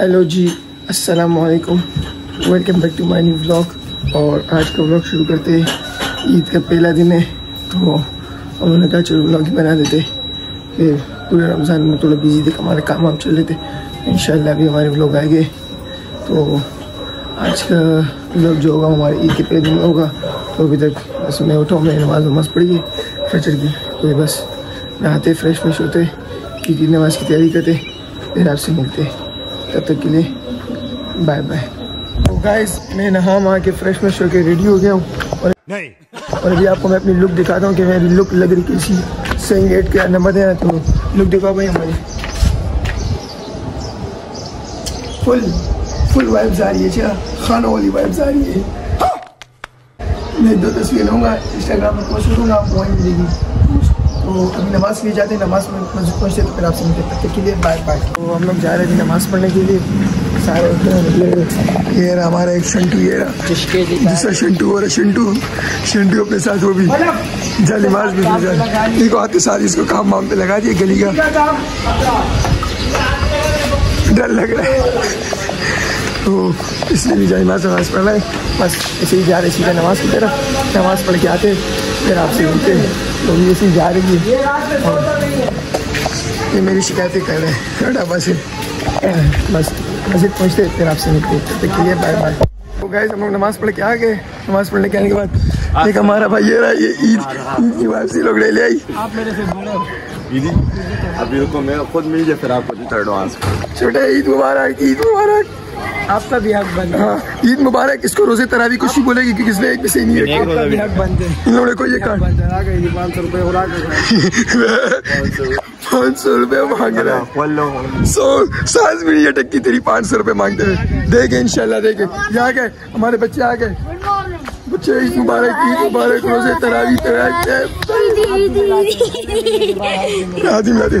Hello जी अस्सलाम वालेकुम welcome back to my new vlog और आज का व्लॉग शुरू करते ईद का पहला दिन है तो उन्होंने कहा, चलो व्लॉग ही बना देते. फिर पूरे रमज़ान में थोड़ा बिज़ी थे हमारे काम वाम चल रहे थे. इंशाल्लाह अभी हमारे व्लॉग आएँगे. तो आज का व्लॉग जो होगा, हमारे ईद के पहले दिन होगा तो अभी तक बस मैं उठा हूँ मैंने नमाज़ नमाज़ पढ़ी है, फजर की। तो बस नहाते फ्रेश फ्रेश होते ईद की नमाज़ की तैयारी करते, फिर आपसे मिलते। तब तक के लिए बाय बाय तो गाइस मैं नहा वहाँ के फ्रेश फ्रेश होकर रेडी हो गया हूँ। और नहीं। और अभी आपको मैं अपनी लुक दिखाता हूँ कि मेरी लुक लग रही कैसी सही रेट के नंबर देना तो लुक दिखाओ भाई हमारी। फुल फुल वाइब्स आ रही है क्या खाना वाली वाइब्स आ रही है। मैं दो तस्वीर लूँगा इंस्टाग्राम पर पोस्ट करूँगा आपको वहीं मिलेगी। तो अभी नमाज़ के लिए जाते हैं, नमाज़ में मस्जिद पहुँचते तो फिर आपसे मिलते हैं। तक के लिए बाय बाय तो हम लोग जा रहे थे नमाज़ पढ़ने के लिए। सारे निकले ये रहा हमारा एक शंटू, ये रहा। दूसरा शंटू और शंटू। शंटू अपने साथ वो भी जाली माज भी देखो आते सारी इसको काम वाम पे लगा दिए गली का। डर लग रहा है। तो इसलिए भी जाए माज नमाज़ पढ़ रहा है बस ऐसे ही जा रहे सीधा नमाज़ की तरफ़। नमाज़ पढ़ के आते फिर आपसे मिलते हैं। तो ये ऐसे ही जा रही है। और ये मेरी शिकायतें कर रहे हैं। ढाबा से बस मस्जिद पहुँचते फिर आपसे मिलते हैं। तब तक के लिए बाय बाय। तो गाइस हम लोग नमाज़ पढ़ के आ गए। नमाज़ पढ़ने के आने के बाद एक हमारा भाई ये रहा ये ईद ईद की वापसी लोग ले ले आई। दीदी अभी रुको मैं खुद मिल जाए फिर आपको एडवांस छोटे ईद मुबारक ईद मुबारक। आपका भी हक बनता है। हाँ ईद मुबारक इसको रोज़े तरावी कुछ भी बोलेगी कि किसने एक भी सही नहीं हैं। इन लोगों ने ये कार्ड बनते हैं। आ गई पाँच सौ रुपये पाँच सौ रुपये मांग रहा है। सौ सांस भी नहीं अटकती तेरी पाँच सौ रुपये मांगते हुए देखे इंशाल्लाह देखे। यहाँ गए हमारे बच्चे आ गए बच्चे ईद मुबारक ईद मुबारक रोज़े तरावी तरावी आदिम लादे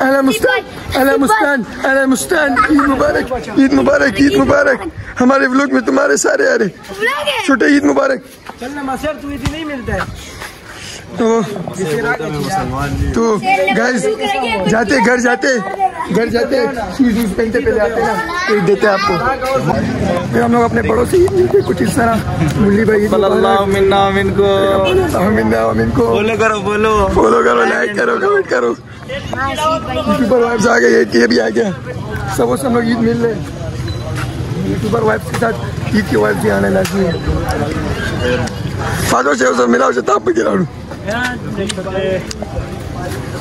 अला मुस्तान अला मुस्तान अला मुस्तान ईद मुबारक ईद मुबारक ईद मुबारक हमारे व्लॉग में तुम्हारे सारे आ रहे छोटे ईद मुबारक चलना मसर तू इतनी नहीं मिलता है तो तो गाइस जाते घर जाते घर जाते शूज़ वूज पहनते पहले आते ना तो देते आपको। फिर हम लोग अपने पड़ोसी मिलते कुछ इस तरह। मुरली भाई आमीन को। बोलो करो बोलो। फॉलो करो लाइक करो कमेंट करो। यूट्यूबर वाइब्स आ गए ये भी आ गया। सब सब लोग ईद मिल रहे। यूट्यूबर वाइब्स के साथ ईद की वाइब्स भी आने लगी है। फादर से मिला उसे ताप पे गिरा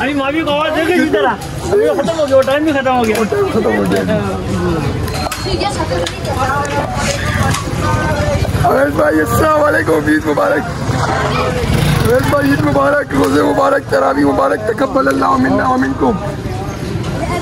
अभी मावी को आवाज़ देखे जी तरह। अभी खत्म हो गया टाइम भी खत्म हो गया। खत्म हो गया। अवेश भाई, अस्सलाम वालेकुम, ईद मुबारक। अवेश भाई, ईद मुबारक, रोज़े मुबारक, तरावी मुबारक, तकब्बल अल्लाह, मिन्ना मिनकुम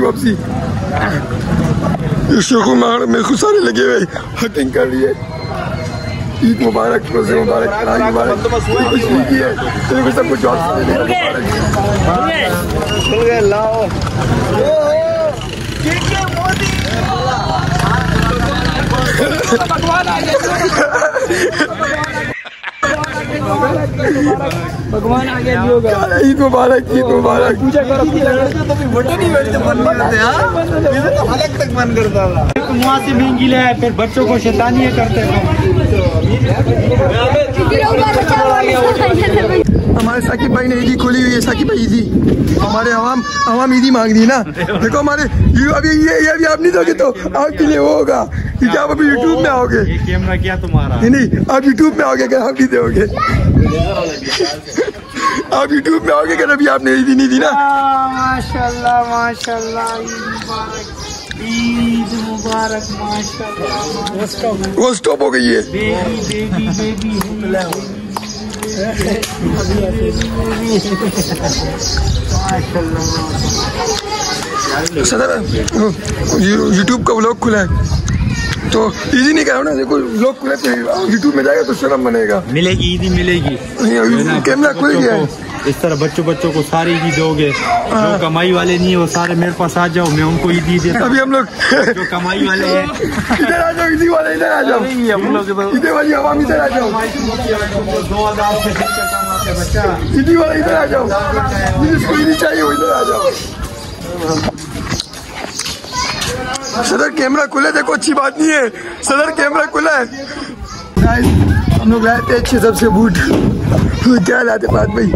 वापसी को सारे लगे हुए हकिंग कर है ईद मुबारक रोज़े मुबारक तरावी मुबारक कुछ तेरे को सब कुछ जॉब से देने मुबारक खुल गए लाओ भगवान आगे गया होगा। ईद मुबारक ईद मुबारक। पूजा करो पूजा करो। बटन ही बैठते मन करते हाँ? ये तो तक मन करता था वहाँ से महँगी ले फिर बच्चों को शैतानी करते हैं। हमारे साकिब भाई ने ईदी खोली हुई है साकिब भाई ईदी। हमारे आवाम आवाम ईदी मांग रही है ना? देखो हमारे अभी ये ये अभी आप नहीं दोगे तो आपके लिए वो होगा क्योंकि आप अभी यूट्यूब में आओगे? ये कैमरा क्या तुम्हारा। नहीं नहीं आप यूट्यूब में आओगे अगर आप नहीं दोगे? आप यूट्यूब में आओगे अगर अभी आपने ईदी नहीं दी ना? माशाल्लाह माशाल्लाह ईद मुबारक। ईद मुबारक माशाल्लाह वो स्टॉप हो गई है। बेबी बेबी बेबी सदर यूट्यूब का ब्लॉग खुला है। तो इजी नहीं ना देखो व्लॉग खुला तो यूट्यूब में जाएगा तो शर्म बनेगा. मिलेगी ईदी मिलेगी। कैमरा खुल गया इस तरह बच्चों बच्चों को सारी ईदी दोगे। जो कमाई वाले नहीं है वो सारे मेरे पास आ जाओ मैं उनको ईदी देता अभी हम लोग जो कमाई वाले हैं। इधर आ जाओ इसी वाले इधर आ जाओ। हम लोग इधर वाली आवाम इधर आ जाओ। दो हज़ार से हैं, बच्चा। इसी वाला इधर आ जाओ। जिसको इधर चाहिए वो इधर आ जाओ। सदर कैमरा खुला देखो, अच्छी बात नहीं है। सदर कैमरा खुला है। हम लोग लाए थे अच्छे सबसे बूट। क्या लाते बात भाई?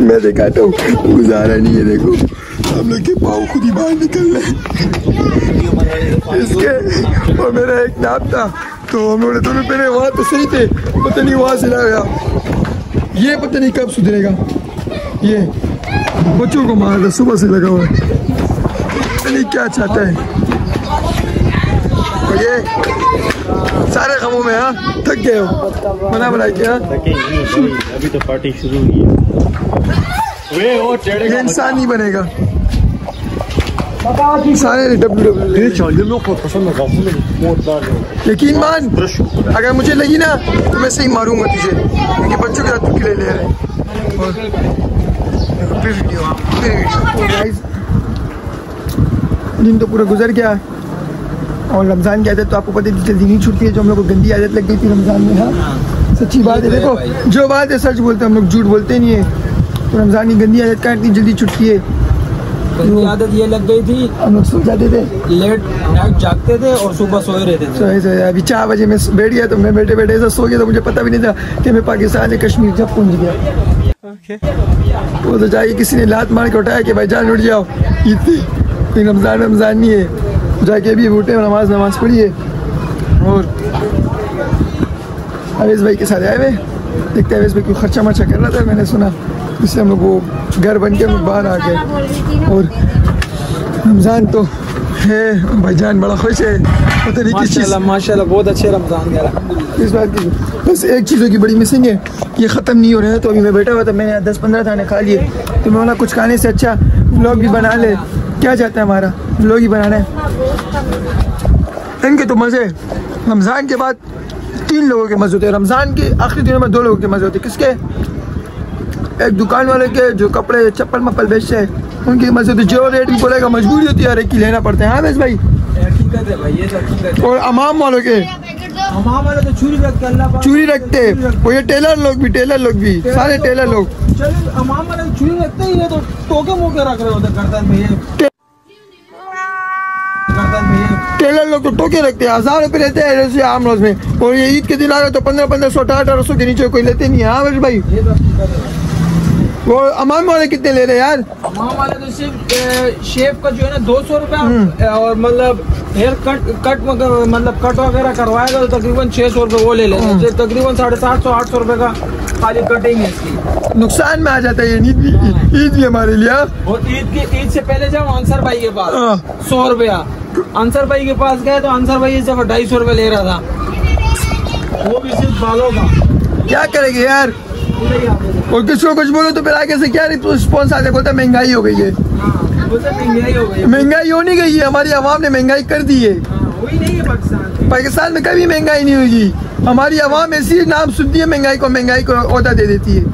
मैं दिखाता हूँ। गुजारा नहीं है, देखो। हम लोग के पाँव खुद ही बाहर निकल रहे इसके और मेरा एक नाप था। तो हम लोग दोनों पहले वहाँ तो सही थे। पता नहीं वहाँ से ला गया। ये पता नहीं कब सुधरेगा। ये बच्चों को मार दो सुबह से लगा हुआ है। पता नहीं क्या चाहता है? ये सारे गमों में हाँ थक गए हो। मना बना के हाँ। अभी तो पार्टी शुरू हुई है। वो ये इंसान नहीं बनेगा। सारे डब्ल्यू यकीन मान अगर मुझे लगी ना तो मैं सही मारूँगा तुझे। क्योंकि बच्चों के साथ किले ले रहे हैं और फिर वीडियो फिर वीडियो गाइस दिन तो पूरा गुजर गया और रमज़ान की आदत तो आपको पता है जल्दी नहीं छूटती है जो हम लोग को गंदी आदत लग गई थी रमज़ान में हाँ। सच्ची बात है देखो जो बात है सच बोलते हैं हम लोग झूठ बोलते नहीं है। तो रमज़ान की गंदी आदत का इतनी जल्दी छुटती है? गंदी आदत ये लग गई थी हम लोग सो जाते थे। लेट नाइट जागते थे और सुबह सोए रहते थे। सो ऐसे अभी चार बजे मैं बैठ गया तो मैं बैठे बैठे ऐसा सो गया तो मुझे पता भी नहीं था कि मैं पाकिस्तान से कश्मीर जब पहुँच गया। वो तो जाके किसी ने लात मार के उठाया कि भाई जान उठ जाओ। थी। कोई रमज़ान रमज़ान नहीं है। जाके अभी उठे और नमाज़ नमाज़ पढ़िए। और अवेश भाई के साथ आए हुए। देखते अवेश भाई कोई खर्चा मर्चा कर रहा था मैंने सुना। इससे हम लोग वो घर बन के हम लोग बाहर आ गए। और रमज़ान तो है भाईजान बड़ा खुश है। पता नहीं किस चीज़ माशाल्लाह माशाल्लाह बहुत अच्छे रमज़ान गया इस बात की बस एक चीज़ों की बड़ी मिसिंग है। ये ख़त्म नहीं हो रहा है तो अभी मैं बैठा हुआ था मैंने दस पंद्रह दाने खा लिए। तो मैं बोला कुछ खाने से अच्छा ब्लॉग भी बना ले। क्या चाहता है हमारा? लोग ही बनाना है। इनके तो मज़े। रमज़ान के बाद तीन लोगों के मज़े होते हैं। रमज़ान के आखिरी दिनों में दो लोगों के मज़े होते हैं। किसके? एक दुकान वाले के जो कपड़े चप्पल मप्पल बेचते हैं। उनके मज़े होते जो रेट भी बोलेगा मजबूरी होती है। हर एक की लेना पड़ता है। हाँ बस भाई? ये तो और अमाम वालों के? तो चूरी रखते हैं, चूरी रखते वो ये टेलर लोग भी टेलर लोग भी सारे टेलर लोग। चलो हमारे वाले तो चूरी रखते ही है तो टोके मोके रख रहे होते गर्दन में ये। लोग तो टोके रखते हैं हज़ार रुपए लेते हैं जैसे आम रोज में। और ये ईद के दिन आ गए तो पंद्रह पंद्रह सौ अठारह अठारह सौ के नीचे कोई लेते नहीं है। हाँ भाई। है वो अमान वाले कितने ले रहे हैं यार? हमारे वाले तो सिर्फ़ शेव का जो है ना दो सौ रुपया और मतलब हेयर कट कट मतलब कट वगैरह करवाएगा तो तकरीबन छह सौ रुपये वो ले लेगा जो तकरीबन साढ़े सात सौ आठ सौ रुपये का खाली कटिंग है इसकी। नुकसान में आ जाता है ईद भी ईद भी हमारे लिए। हाँ? और ईद के ईद से पहले जाओ अंसर भाई के हाँ। पास सौ रुपया। अंसर भाई के पास गए तो अंसर भाई इस दफ़ा ढाई सौ रुपये ले रहा था। वो भी सिर्फ़ बालों का। क्या करेंगे यार। और किसी को कुछ बोलो तो फिर आगे से क्या रिस्पॉन्स आते बोलता महँगाई हो गई है। हाँ, महँगाई हो गई महँगाई हो नहीं गई है हमारी आवाम ने महँगाई कर दी है। हाँ, है पाकिस्तान में। कभी महँगाई नहीं होगी। हमारी आवाम ऐसी नाम सुनती है महँगाई को महँगाई को अहदा दे देती है।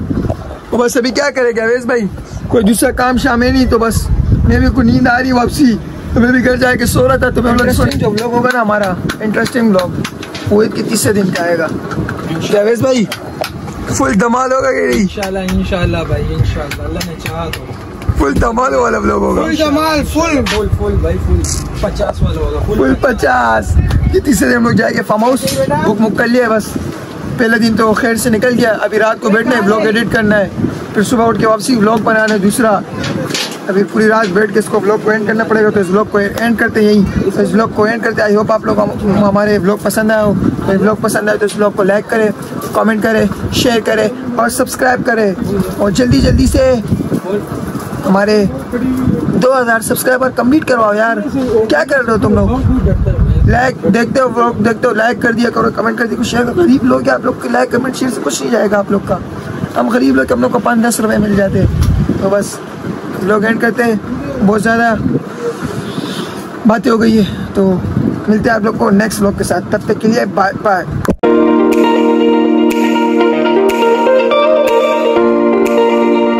तो बस अभी क्या करेगा अवेश भाई? कोई दूसरा काम शाम है नहीं तो बस मैं भी को नींद आ रही वापसी। तो मैं भी घर जाके सो रहा था तो मैं इंटरेस्टिंग जो ब्लॉग होगा ना हमारा। इंटरेस्टिंग ब्लॉग वो ईद के तीसरे दिन पे आएगा। अवेश भाई फुल धमाल होगा कि नहीं इंशाल्लाह इंशाल्लाह भाई इंशाल्लाह। अल्लाह ने चाहा तो। फुल धमाल वाला ब्लॉग होगा। जमाल फुल फुल फुल भाई फुल पचास वाला होगा फुल फुल पचास। ये तीसरे दिन हम लोग जाएँगे फार्म हाउस बुक मुक कर लिया है बस। पहला दिन तो खैर से निकल गया। अभी रात को बैठना है ब्लॉग एडिट करना है। फिर सुबह उठ के वापसी ब्लॉग बनाना है दूसरा। अभी पूरी रात बैठ के इसको ब्लॉग को एंड करना पड़ेगा तो इस ब्लॉग को एंड करते यही। तो इस ब्लॉग को एंड करते आई होप आप लोग हमारे ब्लॉग पसंद आए हो। तो ब्लॉग पसंद आए तो इस ब्लॉग को लाइक करें कमेंट करें शेयर करें और सब्सक्राइब करें। और जल्दी जल्दी से हमारे 2000 सब्सक्राइबर कंप्लीट करवाओ यार। क्या कर रहे हो तुम लोग? लाइक देखते हो व्लॉग देखते हो लाइक कर दिया करो कमेंट कर दिया कुछ शेयर गरीब लोग आप लोग के लाइक कमेंट शेयर से कुछ नहीं जाएगा आप लोग का। हम गरीब लोग हम लोग को पाँच दस रुपए मिल जाते हैं। तो बस लोग एंड करते हैं। बहुत ज़्यादा बातें हो गई है। तो मिलते हैं आप लोग को नेक्स्ट ब्लॉग के साथ। तब तक के लिए बाय बाय